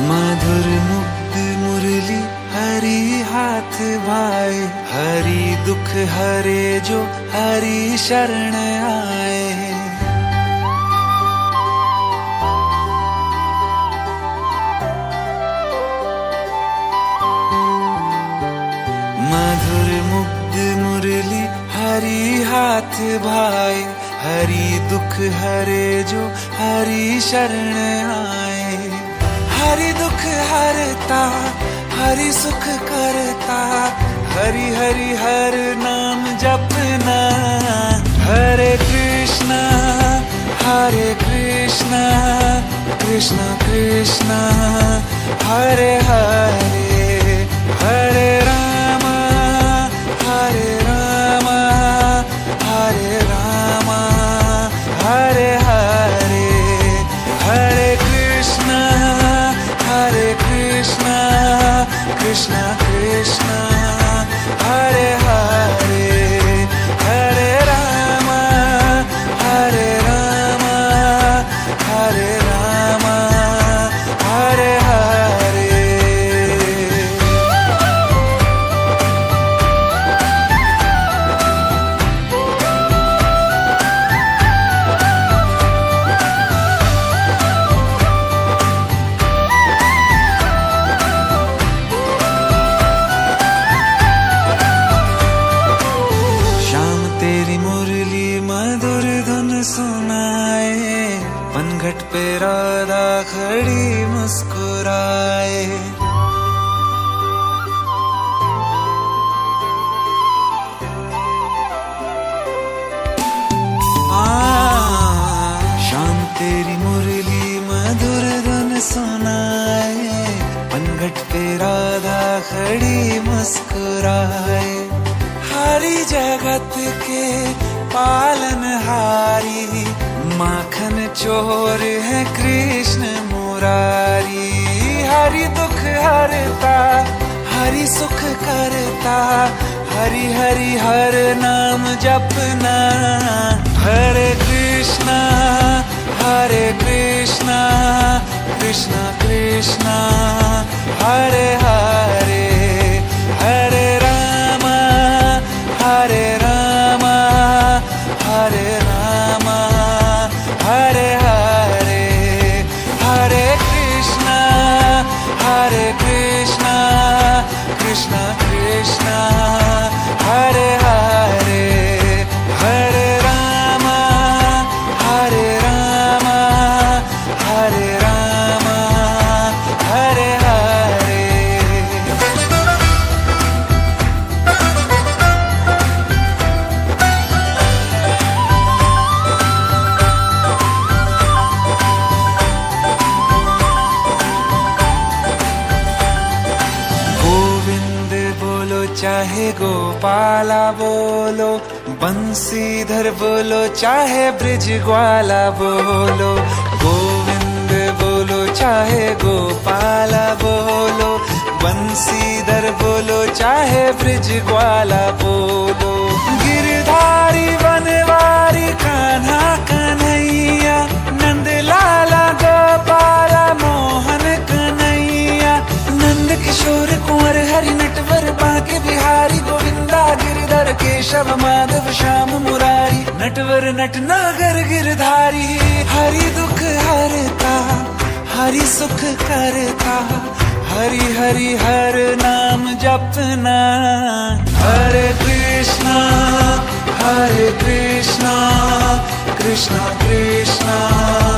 मधुर मुग्ध मुरली, हरी हाथ भाई हरी दुख हरे जो हरी शरण आए। मधुर मुग्ध मुरली, हरी हाथ भाई हरी दुख हरे जो हरी शरण आए। हरि दुख हरता, हरी सुख करता। हरि हरि हर नाम जपना। हरे कृष्णा हरे कृष्णा कृष्णा कृष्णा। हरे हरे कृष्णा तेरी मुरली मधुर धुन सुनाए पनघट पे राधा खड़ी मुस्कुराए। जगत के पालन हारी, माखन चोर है कृष्ण मुरारी। हरि दुख हरता, हरि सुख करता, हरि हरि हर नाम जपना। हरे कृष्णा हरे कृष्णा कृष्णा कृष्णा, हरे हरे। चाहे गोपाला बोलो बंसीधर बोलो, चाहे ब्रिज ग्वाला बोलो, गोविंद बोलो, चाहे गोपाला बोलो बंसीधर बोलो, चाहे ब्रिज ग्वाला बोलो। गिरधारी श्याम मुरारी, नटवर नट नागर गिरधारी। हरी दुख हरता, हरी सुख करता। हरी हरी हर नाम जपना। हरे कृष्णा हरे कृष्णा कृष्णा कृष्णा।